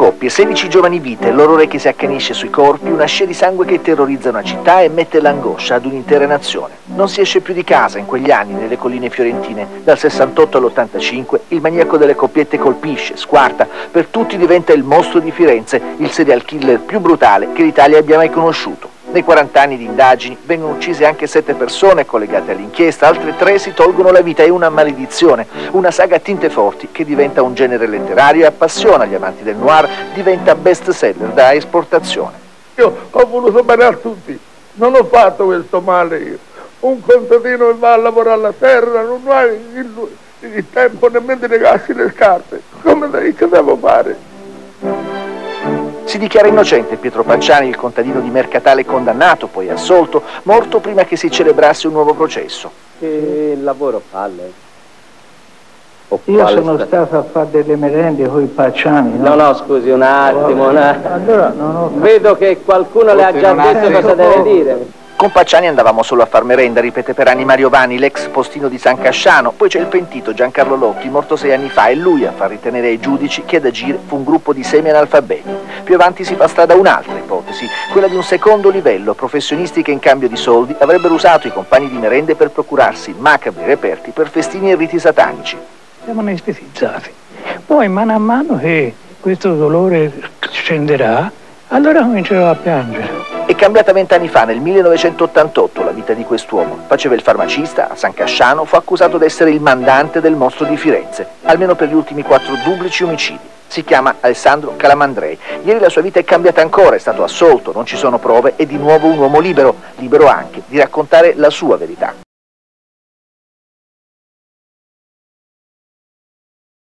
coppie, 16 giovani vite, l'orrore che si accanisce sui corpi, una scia di sangue che terrorizza una città e mette l'angoscia ad un'intera nazione. Non si esce più di casa in quegli anni nelle colline fiorentine. Dal 68 all'85 il maniaco delle coppiette colpisce, squarta, per tutti diventa il mostro di Firenze, il serial killer più brutale che l'Italia abbia mai conosciuto. Nei 40 anni di indagini vengono uccise anche sette persone collegate all'inchiesta, altre tre si tolgono la vita, è una maledizione, una saga a tinte forti che diventa un genere letterario e appassiona gli amanti del noir, diventa best seller da esportazione. Io ho voluto bene a tutti, non ho fatto questo male io. Un contadino che va a lavorare la terra, non ha il, il tempo nemmeno di legarsi le scarpe. Come che devo fare? Si dichiara innocente Pietro Panciani, il contadino di Mercatale condannato, poi assolto, morto prima che si celebrasse un nuovo processo. Che lavoro fa lei? Io sono sta... stato a fare delle merende con i Pacciani. No, no, no scusi un attimo. Una... Allora, ho... Vedo che qualcuno le ha già detto cosa deve dire. Con Pacciani andavamo solo a far merenda, ripete per anni Mario Vani, l'ex postino di San Casciano. Poi c'è il pentito Giancarlo Lotti, morto sei anni fa, e lui a far ritenere ai giudici che ad agire fu un gruppo di semi-analfabeti. Più avanti si fa strada un'altra ipotesi, quella di un secondo livello, professionisti che in cambio di soldi avrebbero usato i compagni di merende per procurarsi macabri reperti per festini e riti satanici. Siamo anestetizzati. Poi mano a mano che questo dolore scenderà, allora comincerò a piangere. È cambiata vent'anni fa, nel 1988, la vita di quest'uomo. Faceva il farmacista a San Casciano, fu accusato di essere il mandante del mostro di Firenze, almeno per gli ultimi quattro duplici omicidi. Si chiama Alessandro Calamandrei. Ieri la sua vita è cambiata ancora, è stato assolto, non ci sono prove, è di nuovo un uomo libero, libero anche di raccontare la sua verità.